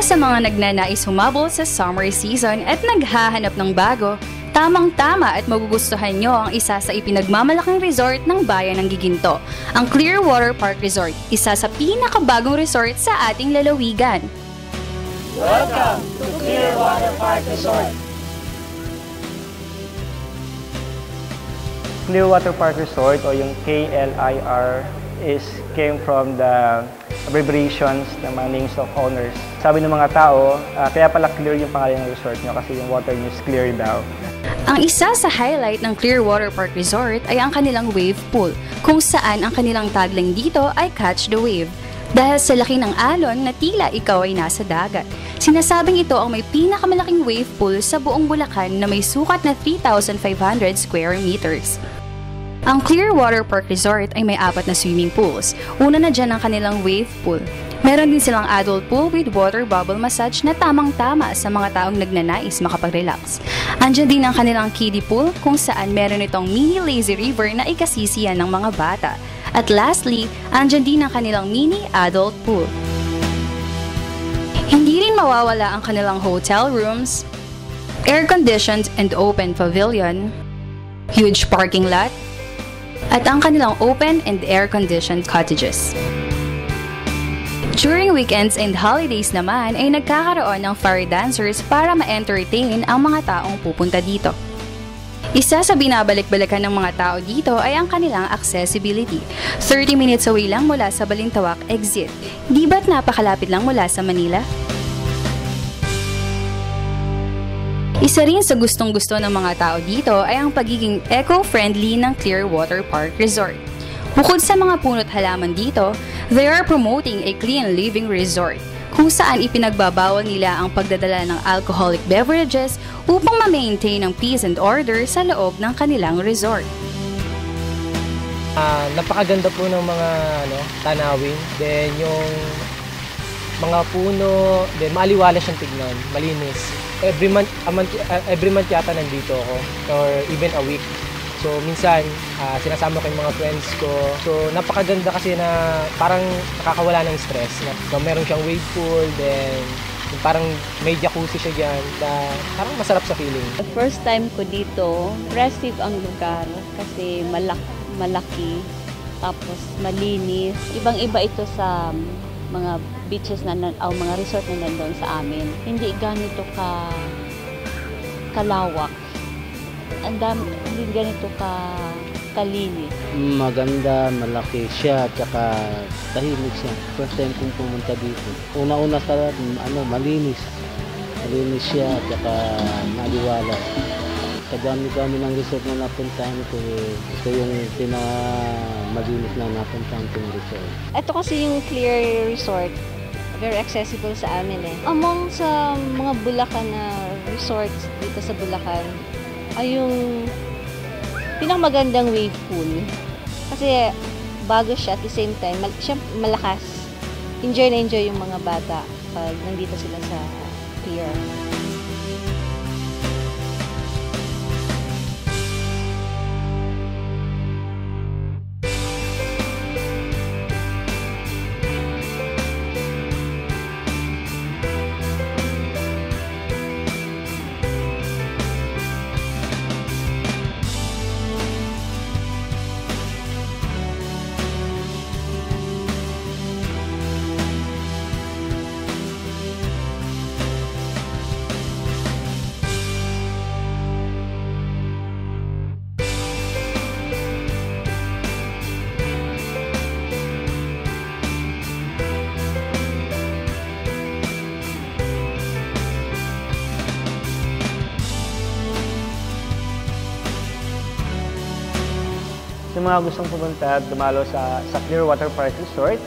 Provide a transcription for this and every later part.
sa mga nagnanais humabol sa summer season at naghahanap ng bago, tamang-tama at magugustuhan nyo ang isa sa ipinagmamalaking resort ng bayan ng Giginto, ang Clearwater Park Resort, isa sa pinakabagong resort sa ating lalawigan. Welcome to Clearwater Park Resort. Clearwater Park Resort o yung KLIR is came from the abbreviations ng mga names of owners. Sabi ng mga tao, uh, kaya pala clear yung pangalan ng resort nyo kasi yung water nyo is clear daw. Ang isa sa highlight ng Clearwater Park Resort ay ang kanilang wave pool, kung saan ang kanilang tagline dito ay Catch the Wave. Dahil sa laki ng alon na tila ikaw ay nasa dagat. Sinasabing ito ang may pinakamalaking wave pool sa buong Bulacan na may sukat na 3,500 square meters. Ang Clearwater Park Resort ay may apat na swimming pools. Una na dyan ang kanilang wave pool. Meron din silang adult pool with water bubble massage na tamang-tama sa mga taong nagnanais makapag-relax. Andiyan din ang kanilang kiddie pool kung saan meron itong mini lazy river na ikasisiyan ng mga bata. At lastly, andyan din ang kanilang mini adult pool. Hindi rin mawawala ang kanilang hotel rooms, air-conditioned and open pavilion, huge parking lot, at ang kanilang open and air-conditioned cottages. During weekends and holidays naman ay nagkakaroon ng fire dancers para ma-entertain ang mga taong pupunta dito. Isa sa binabalik-balikan ng mga tao dito ay ang kanilang accessibility. 30 minutes away lang mula sa Balintawak exit. Di ba't napakalapit lang mula sa Manila? Isa rin sa gustong-gusto ng mga tao dito ay ang pagiging eco-friendly ng Clearwater Park Resort. Bukod sa mga punot halaman dito, they are promoting a clean living resort kung saan ipinagbabawal nila ang pagdadala ng alcoholic beverages upang ma-maintain ang peace and order sa loob ng kanilang resort. Uh, napakaganda po ng mga ano, tanawin. Then yung mga puno, then maaliwalas siyang tignan, malinis every month, a month uh, every month yata nandito ako or even a week. So minsan uh, sinasama ko yung mga friends ko. So napakaganda kasi na parang nakakawala ng stress. So, meron siyang wave pool, then parang may jacuzzi siya dyan na parang masarap sa feeling. The first time ko dito, impressive ang lugar kasi malak malaki tapos malinis. Ibang-iba ito sa mga beaches na o mga resort na nandoon sa amin. Hindi ganito ka kalawak. Ang dami, hindi ganito ka kalinis. Maganda, malaki siya, tsaka tahimik siya. First time kong pumunta dito. Una-una sa ano, malinis. Malinis siya, tsaka maliwalas kadami-dami ng resort na napuntahan ko, eh, ito yung pinamalinis na napuntahan kong resort. Ito kasi yung Clear Resort, very accessible sa amin eh. Among sa mga Bulacan na resorts dito sa Bulacan, ay yung pinakamagandang wave pool. Kasi bago siya at the same time, mal siya malakas. Enjoy na enjoy yung mga bata pag nandito sila sa pier. Sa mga gustong pumunta at dumalo sa, sa Clearwater Park Resort,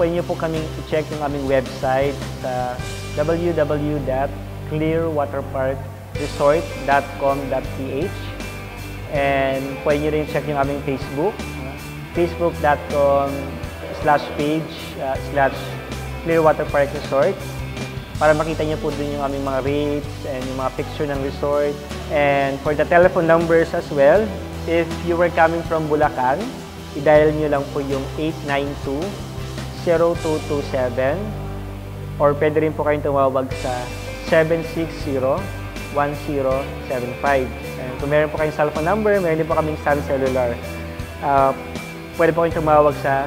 pwede niyo po kaming i-check yung aming website sa www.clearwaterparkresort.com.ph and pwede niyo rin check yung aming Facebook, facebook.com slash page uh, slash Clearwater Park Resort para makita niyo po dun yung aming mga rates and yung mga picture ng resort. And for the telephone numbers as well, If you were coming from Bulacan, i-dial nyo lang po yung 892-0227 or pwede rin po kayong tumawag sa 760-1075. And kung meron po kayong cellphone number, meron din po kaming Sun Cellular. Uh, pwede po kayong tumawag sa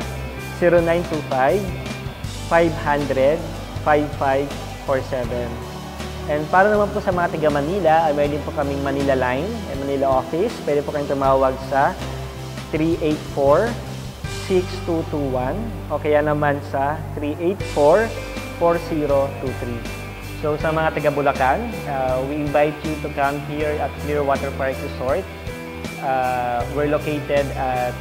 0925-500-5547. And para naman po sa mga taga Manila, ay meron po kaming Manila Line and Manila Office. Pwede po kayong tumawag sa 384-6221 o kaya naman sa 384-4023. So sa mga taga Bulacan, uh, we invite you to come here at Clearwater Park Resort. Uh, we're located at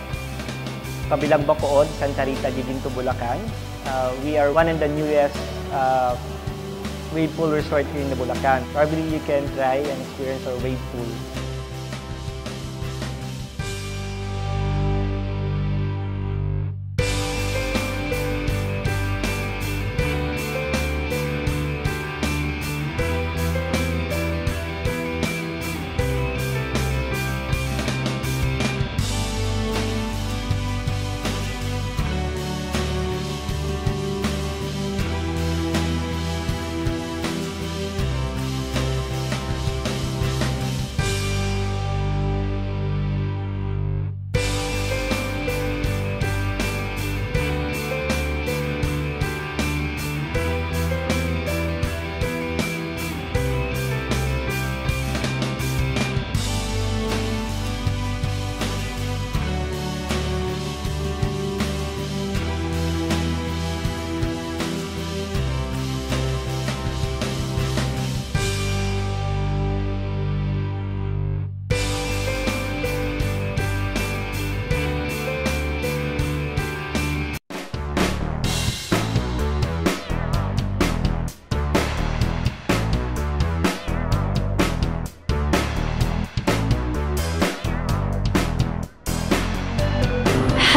Kabilang Bacood, Santa Rita, Giginto, Bulacan. Uh, we are one of the newest uh, wave pool resort here in the Bulacan. Probably you can try and experience our wave pool.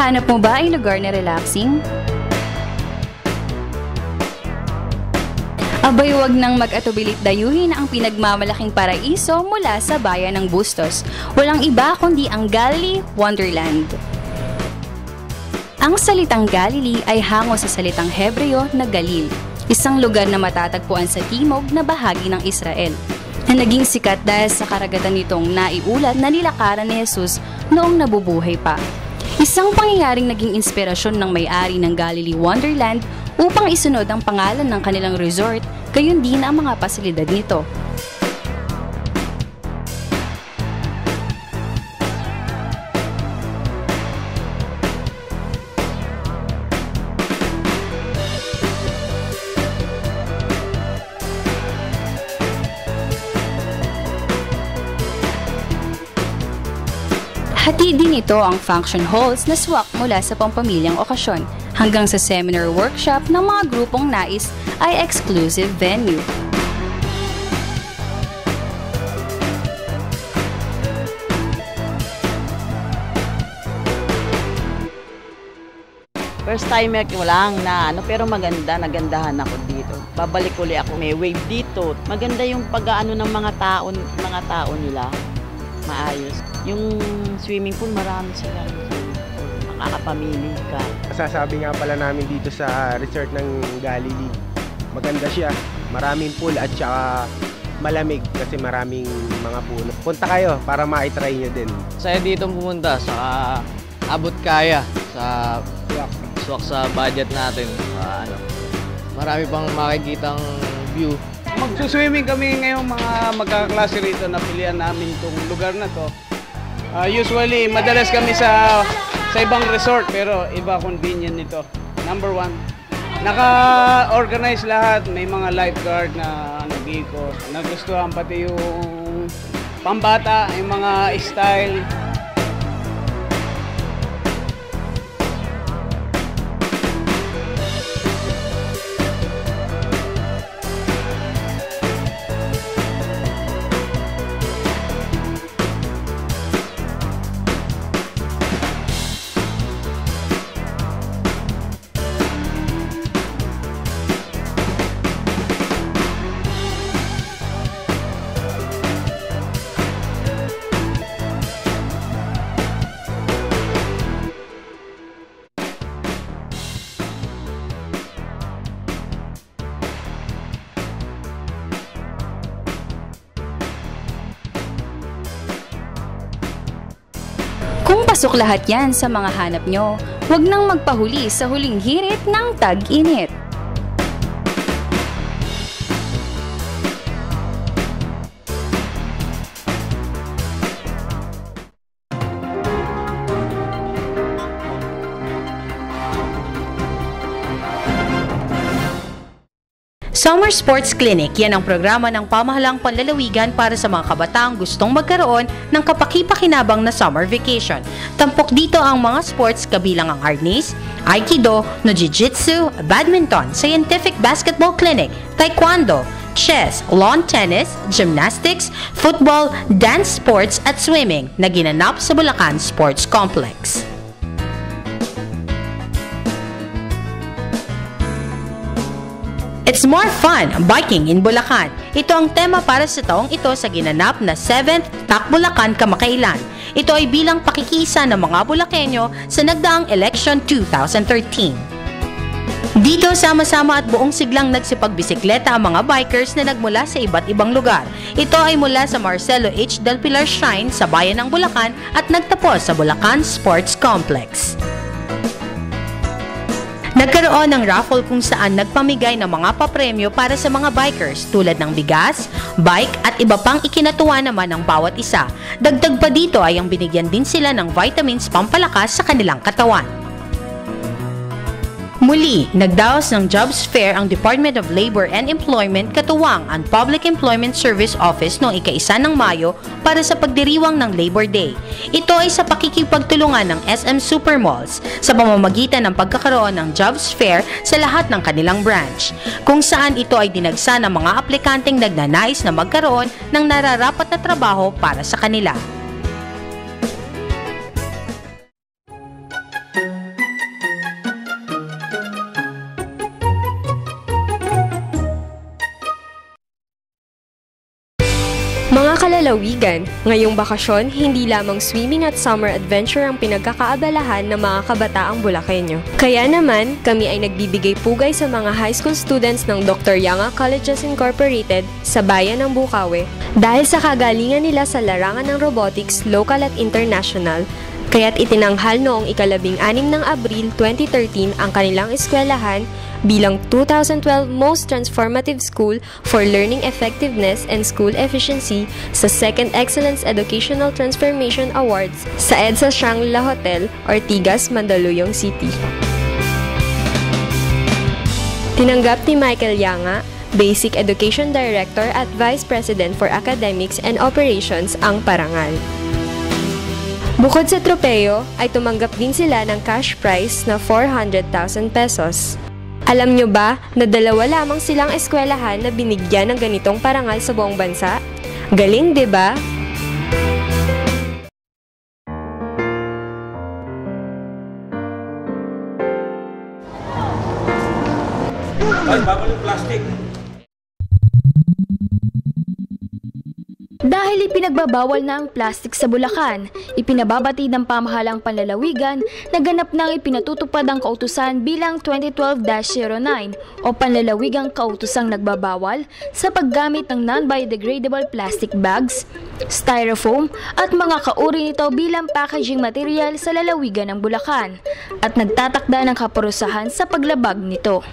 Hanap mo ba ay lugar na relaxing? Abay wag nang mag-atubilit dayuhin ang pinagmamalaking paraiso mula sa bayan ng Bustos. Walang iba kundi ang Galilee Wonderland. Ang salitang Galilee ay hango sa salitang Hebreo na Galil, isang lugar na matatagpuan sa timog na bahagi ng Israel, na naging sikat dahil sa karagatan nitong naiulat na nilakaran ni Jesus noong nabubuhay pa. Isang pangyayaring naging inspirasyon ng may-ari ng Galilee Wonderland upang isunod ang pangalan ng kanilang resort, gayon din ang mga pasilidad nito. Hati din ito ang function halls na swak mula sa pampamilyang okasyon hanggang sa seminar workshop ng mga grupong nais ay exclusive venue. First timer ko lang na ano, pero maganda, nagandahan ako dito. Babalik uli ako, may wave dito. Maganda yung pag-ano ng mga tao, mga tao nila. Maayos. Yung swimming pool, marami sila. Makakapamili ka. Masasabi nga pala namin dito sa resort ng Galilee. Maganda siya. Maraming pool at saka malamig kasi maraming mga puno. Punta kayo para ma-try nyo din. Saya dito pumunta sa abot kaya sa swak sa budget natin. Sa, ano, marami pang makikitang view. Magsuswimming kami ngayong mga magkaklase rito na pilihan namin itong lugar na to. Uh, usually, madalas kami sa sa ibang resort pero iba convenient nito. Number one, naka-organize lahat. May mga lifeguard na nag-ikot. Nagustuhan pati yung pambata, yung mga style. Pasok lahat yan sa mga hanap nyo. Huwag nang magpahuli sa huling hirit ng tag-init. Summer Sports Clinic, yan ang programa ng pamahalang panlalawigan para sa mga kabataang gustong magkaroon ng kapaki-pakinabang na summer vacation. Tampok dito ang mga sports kabilang ang arnis, aikido, no jiu-jitsu, badminton, scientific basketball clinic, taekwondo, chess, lawn tennis, gymnastics, football, dance sports at swimming na ginanap sa Bulacan Sports Complex. It's more fun, biking in Bulacan. Ito ang tema para sa taong ito sa ginanap na 7th TAC Bulacan Kamakailan. Ito ay bilang pakikisa ng mga Bulakenyo sa nagdaang election 2013. Dito sama-sama at buong siglang nagsipagbisikleta ang mga bikers na nagmula sa iba't ibang lugar. Ito ay mula sa Marcelo H. Del Pilar Shrine sa bayan ng Bulacan at nagtapos sa Bulacan Sports Complex. Nagkaroon ng raffle kung saan nagpamigay ng mga papremyo para sa mga bikers tulad ng bigas, bike at iba pang ikinatuwa naman ng bawat isa. Dagdag pa dito ay ang binigyan din sila ng vitamins pampalakas sa kanilang katawan. Muli, nagdaos ng jobs fair ang Department of Labor and Employment katuwang ang Public Employment Service Office noong ika-isa ng Mayo para sa pagdiriwang ng Labor Day. Ito ay sa pakikipagtulungan ng SM Supermalls sa pamamagitan ng pagkakaroon ng jobs fair sa lahat ng kanilang branch, kung saan ito ay dinagsa ng mga aplikanteng nagnanais na magkaroon ng nararapat na trabaho para sa kanila. Mga kalalawigan, ngayong bakasyon, hindi lamang swimming at summer adventure ang pinagkakaabalahan ng mga kabataang Bulakenyo. Kaya naman, kami ay nagbibigay pugay sa mga high school students ng Dr. Yanga Colleges Incorporated sa bayan ng Bukawi. Dahil sa kagalingan nila sa larangan ng robotics, local at international, kaya't itinanghal noong ikalabing anim ng Abril 2013 ang kanilang eskwelahan bilang 2012 Most Transformative School for Learning Effectiveness and School Efficiency sa Second Excellence Educational Transformation Awards sa EDSA Shangri-La Hotel, Ortigas, Mandaluyong City. Tinanggap ni Michael Yanga, Basic Education Director at Vice President for Academics and Operations ang parangal. Bukod sa tropeyo, ay tumanggap din sila ng cash prize na 400,000 pesos. Alam nyo ba na dalawa lamang silang eskwelahan na binigyan ng ganitong parangal sa buong bansa? Galing, 'di ba? Ay, bawal yung plastic. Dahil ipinagbabawal na ang plastic sa Bulacan, ipinababati ng pamahalang panlalawigan na ganap nang ipinatutupad ang kautusan bilang 2012-09 o panlalawigang kautusang nagbabawal sa paggamit ng non-biodegradable plastic bags, styrofoam at mga kauri nito bilang packaging material sa lalawigan ng Bulacan at nagtatakda ng kaparusahan sa paglabag nito.